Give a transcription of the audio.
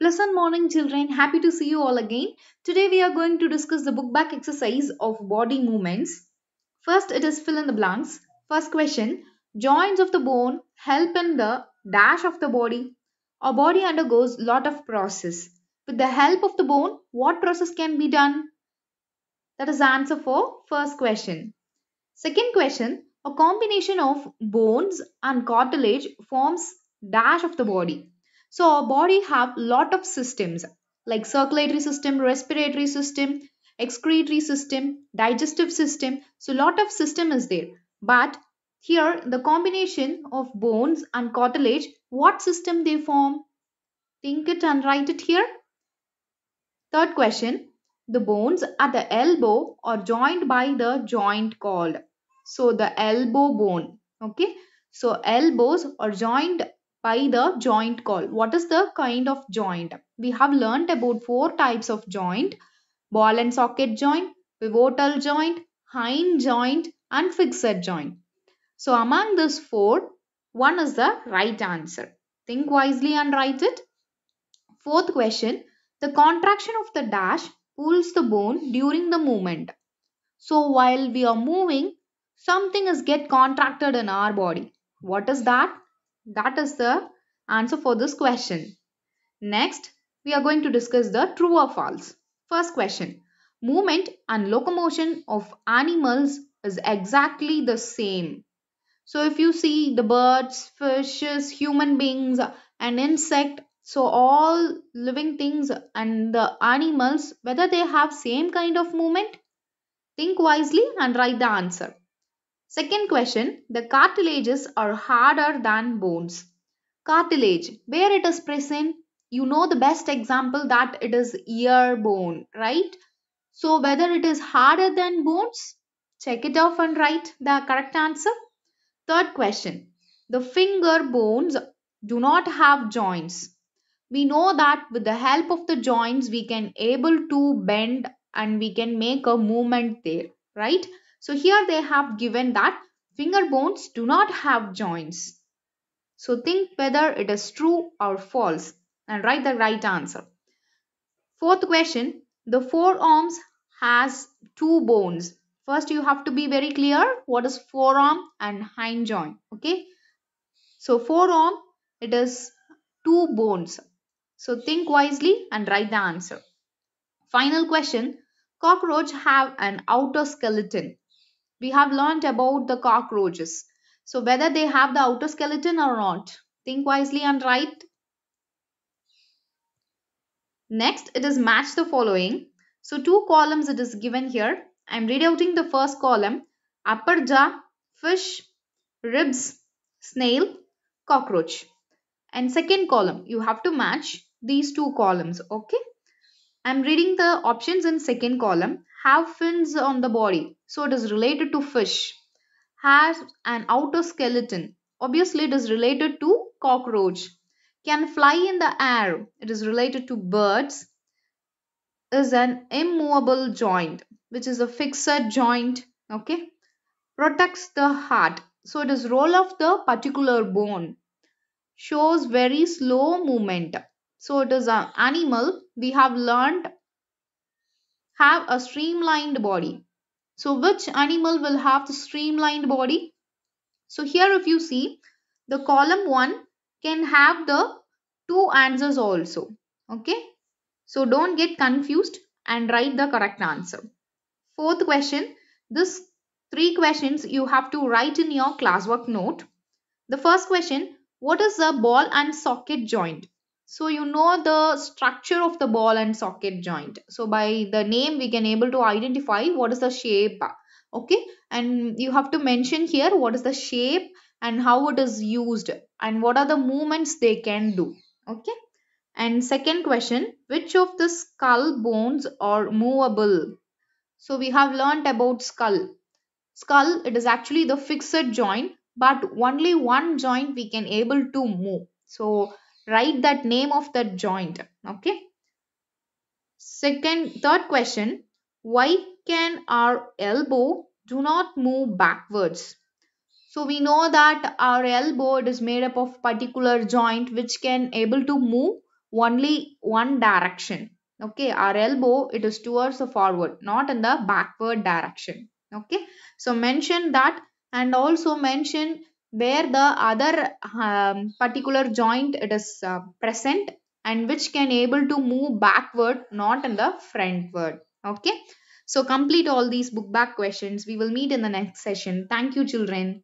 Pleasant morning, children. Happy to see you all again. Today we are going to discuss the book back exercise of body movements. First, it is fill in the blanks. First question Joints of the bone help in the dash of the body. Our body undergoes lot of process. With the help of the bone, what process can be done? That is the answer for first question. Second question A combination of bones and cartilage forms dash of the body. So our body have lot of systems like circulatory system, respiratory system, excretory system, digestive system. So lot of system is there. But here the combination of bones and cartilage, what system they form? Think it and write it here. Third question. The bones at the elbow are joined by the joint called. So the elbow bone. Okay. So elbows are joined by the joint call. What is the kind of joint? We have learnt about four types of joint. Ball and socket joint, pivotal joint, hinge joint and fixed joint. So among these four, one is the right answer. Think wisely and write it. Fourth question. The contraction of the dash pulls the bone during the movement. So while we are moving, something is get contracted in our body. What is that? That is the answer for this question. Next, we are going to discuss the true or false. First question. Movement and locomotion of animals is exactly the same. So if you see the birds, fishes, human beings and insect, so all living things and the animals, whether they have same kind of movement? Think wisely and write the answer. Second question, the cartilages are harder than bones. Cartilage, where it is present, you know the best example that it is ear bone, right? So whether it is harder than bones, check it off and write the correct answer. Third question, the finger bones do not have joints. We know that with the help of the joints we can able to bend and we can make a movement there, right? So here they have given that finger bones do not have joints. So think whether it is true or false and write the right answer. Fourth question, the forearms has two bones. First you have to be very clear what is forearm and hind joint. Okay. So forearm it is two bones. So think wisely and write the answer. Final question. Cockroach have an outer skeleton we have learned about the cockroaches. So whether they have the outer skeleton or not. Think wisely and write. Next, it is match the following. So two columns it is given here. I am reading the first column. Upper jaw, fish, ribs, snail, cockroach. And second column, you have to match these two columns. Okay. I am reading the options in second column. Have fins on the body. So it is related to fish. Has an outer skeleton. Obviously it is related to cockroach. Can fly in the air. It is related to birds. Is an immovable joint which is a fixed joint. Okay. Protects the heart. So it is role of the particular bone. Shows very slow movement. So it is an animal we have learned have a streamlined body. So which animal will have the streamlined body? So here if you see the column 1 can have the two answers also. Okay. So don't get confused and write the correct answer. Fourth question. This three questions you have to write in your classwork note. The first question. What is a ball and socket joint? So you know the structure of the ball and socket joint. So by the name we can able to identify what is the shape. Okay. And you have to mention here what is the shape and how it is used and what are the movements they can do. Okay. And second question, which of the skull bones are movable? So we have learnt about skull. Skull, it is actually the fixed joint, but only one joint we can able to move. So write that name of that joint okay second third question why can our elbow do not move backwards so we know that our elbow is made up of particular joint which can able to move only one direction. Okay, our elbow it is towards the forward, not in the backward direction. Okay, so mention that and also mention where the other um, particular joint it is uh, present and which can able to move backward not in the frontward. Okay? So complete all these book back questions. We will meet in the next session. Thank you children